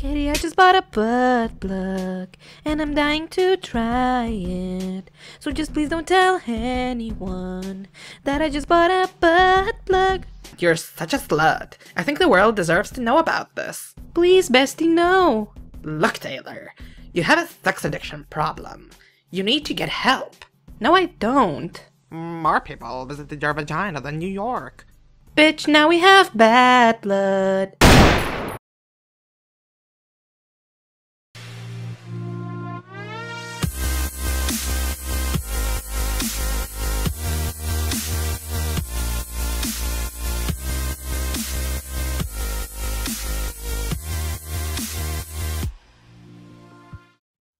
Katy, I just bought a butt plug and I'm dying to try it. So just please don't tell anyone that I just bought a butt plug. You're such a slut. I think the world deserves to know about this. Please, bestie, no. Look, Taylor, you have a sex addiction problem. You need to get help. No, I don't. More people visited your vagina than New York. Bitch, now we have bad blood.